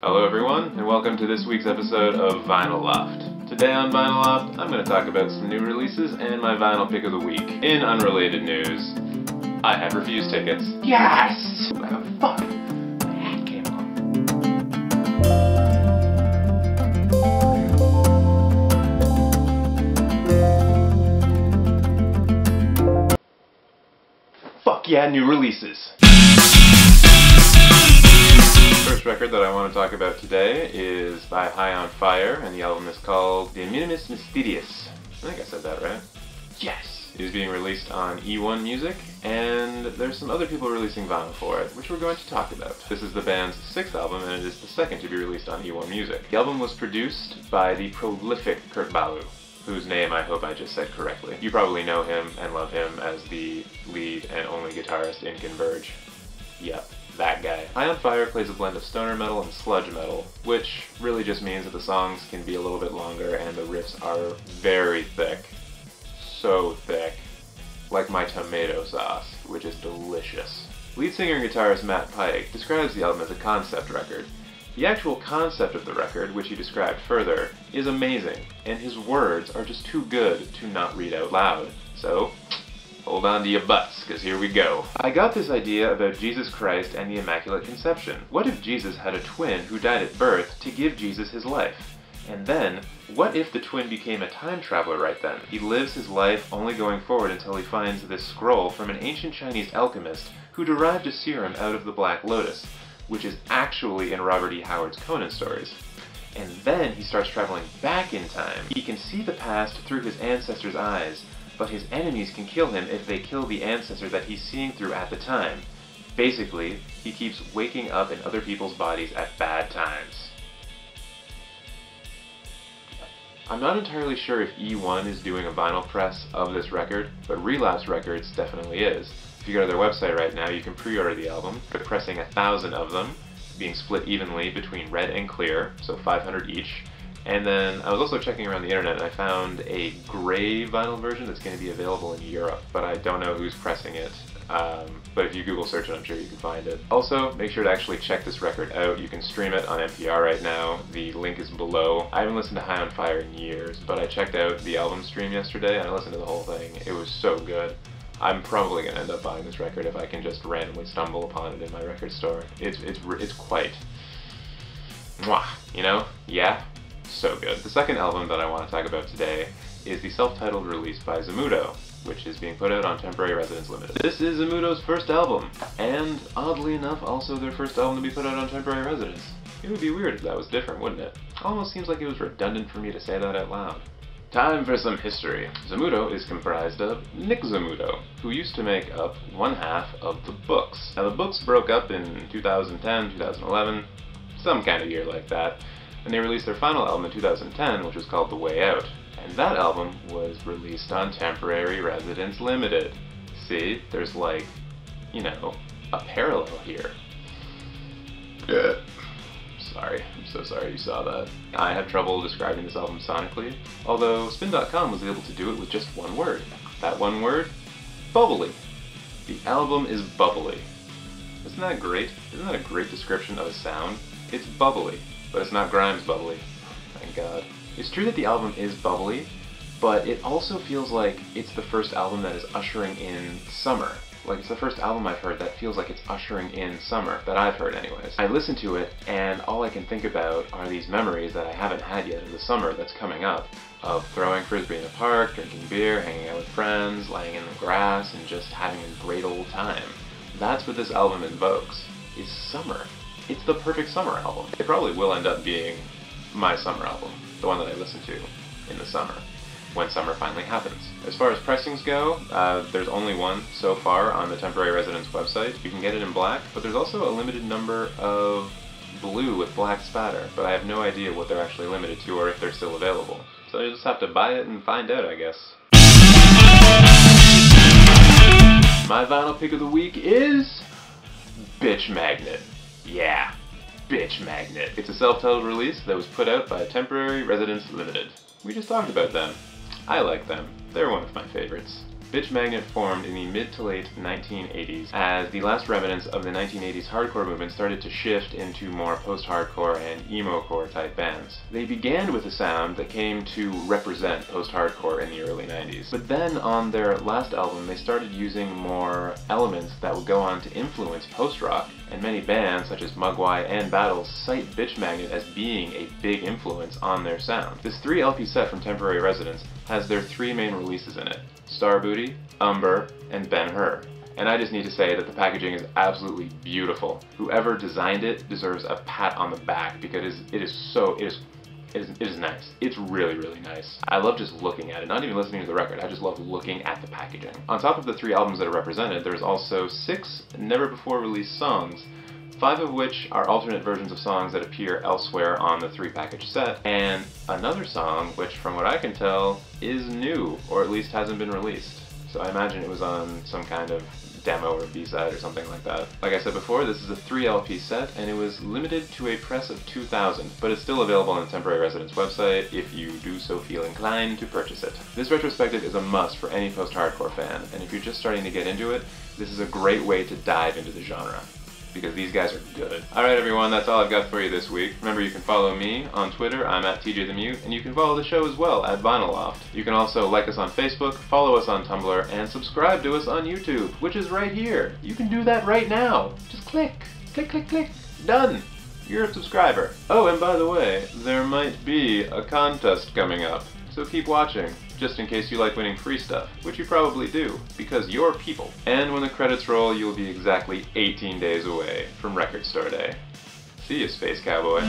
Hello everyone, and welcome to this week's episode of Vinyl Loft. Today on Vinyl Loft, I'm going to talk about some new releases and my vinyl pick of the week. In unrelated news, I have Refused tickets. Yes! Oh, fuck. My hat came off. Fuck yeah, new releases! First record that I want to talk about today is by High on Fire, and the album is called De Vermis Mysteriis. I think I said that right. Yes! It is being released on E1 Music, and there's some other people releasing vinyl for it, which we're going to talk about. This is the band's sixth album, and it is the second to be released on E1 Music. The album was produced by the prolific Kurt Ballou, whose name I hope I just said correctly. You probably know him and love him as the lead and only guitarist in Converge. Yep, that guy. High on Fire plays a blend of stoner metal and sludge metal, which really just means that the songs can be a little bit longer and the riffs are very thick so thick, like my tomato sauce, which is delicious. Lead singer and guitarist Matt Pike describes the album as a concept record. The actual concept of the record, which he described further, is amazing, and his words are just too good to not read out loud. So, hold on to your butts, because here we go. I got this idea about Jesus Christ and the Immaculate Conception. What if Jesus had a twin who died at birth to give Jesus his life? And then, what if the twin became a time traveler right then? He lives his life only going forward until he finds this scroll from an ancient Chinese alchemist who derived a serum out of the Black Lotus, which is actually in Robert E. Howard's Conan stories. And then he starts traveling back in time. He can see the past through his ancestors' eyes, but his enemies can kill him if they kill the ancestor that he's seeing through at the time. Basically, he keeps waking up in other people's bodies at bad times. I'm not entirely sure if E1 is doing a vinyl press of this record, but Relapse Records definitely is. If you go to their website right now, you can pre-order the album. They're pressing a thousand of them, being split evenly between red and clear, so 500 each. And then I was also checking around the internet and I found a gray vinyl version that's going to be available in Europe, but I don't know who's pressing it. Um, but if you Google search it, I'm sure you can find it. Also, make sure to actually check this record out. You can stream it on NPR right now. The link is below. I haven't listened to High on Fire in years, but I checked out the album stream yesterday and I listened to the whole thing. It was so good. I'm probably gonna end up buying this record if I can just randomly stumble upon it in my record store. It's it's it's quite, mwah, you know, yeah, so good. The second album that I want to talk about today is the self-titled release by Zammuto, which is being put out on Temporary Residence Limited. This is Zammuto's first album, and oddly enough, also their first album to be put out on Temporary Residence. It would be weird if that was different, wouldn't it? Almost seems like it was redundant for me to say that out loud. Time for some history. Zammuto is comprised of Nick Zammuto, who used to make up one half of the Books. Now the Books broke up in 2010, 2011, some kind of year like that, and they released their final album in 2010, which was called The Way Out. And that album was released on Temporary Residence Limited. See, there's like, you know, a parallel here. Yeah. Sorry, I'm so sorry you saw that. I have trouble describing this album sonically, although Spin.com was able to do it with just one word. That one word? Bubbly. The album is bubbly. Isn't that great? Isn't that a great description of a sound? It's bubbly, but it's not Grimes bubbly. Thank God. It's true that the album is bubbly, but it also feels like it's the first album that is ushering in summer. Like, it's the first album I've heard that feels like it's ushering in summer, that I've heard anyways. I listen to it, and all I can think about are these memories that I haven't had yet of the summer that's coming up, of throwing frisbee in the park, drinking beer, hanging out with friends, laying in the grass, and just having a great old time. That's what this album invokes, is summer. It's the perfect summer album. It probably will end up being my summer album, the one that I listen to in the summer when summer finally happens. As far as pressings go, uh, there's only one so far on the Temporary Residence website. You can get it in black, but there's also a limited number of blue with black spatter, but I have no idea what they're actually limited to or if they're still available. So you just have to buy it and find out, I guess. My vinyl pick of the week is Bitch Magnet. Yeah, Bitch Magnet. It's a self-titled release that was put out by Temporary Residence Limited. We just talked about them. I like them. They're one of my favorites. Bitch Magnet formed in the mid to late 1980s as the last remnants of the 1980s hardcore movement started to shift into more post-hardcore and emo-core type bands. They began with a sound that came to represent post-hardcore in the early 90s, but then on their last album they started using more elements that would go on to influence post-rock, and many bands such as Mogwai and Battles cite Bitch Magnet as being a big influence on their sound. This three LP set from Temporary Residence has their three main releases in it, Star Booty, Umber, and Ben Hur. And I just need to say that the packaging is absolutely beautiful. Whoever designed it deserves a pat on the back because it is, it is so, it is it is, it is nice. It's really, really nice. I love just looking at it, not even listening to the record, I just love looking at the packaging. On top of the three albums that are represented, there's also six never before released songs five of which are alternate versions of songs that appear elsewhere on the three package set, and another song which, from what I can tell, is new, or at least hasn't been released. So I imagine it was on some kind of demo or B-side or something like that. Like I said before, this is a 3 LP set, and it was limited to a press of 2,000, but it's still available on the Temporary Residence website if you do so feel inclined to purchase it. This retrospective is a must for any post-hardcore fan, and if you're just starting to get into it, this is a great way to dive into the genre because these guys are good. Alright everyone, that's all I've got for you this week. Remember you can follow me on Twitter, I'm at TJ the Mute, and you can follow the show as well at VinylLoft. You can also like us on Facebook, follow us on Tumblr, and subscribe to us on YouTube, which is right here. You can do that right now. Just click, click, click, click. Done. You're a subscriber. Oh, and by the way, there might be a contest coming up, so keep watching just in case you like winning free stuff, which you probably do, because you're people. And when the credits roll, you'll be exactly 18 days away from Record Store Day. See you, Space Cowboy.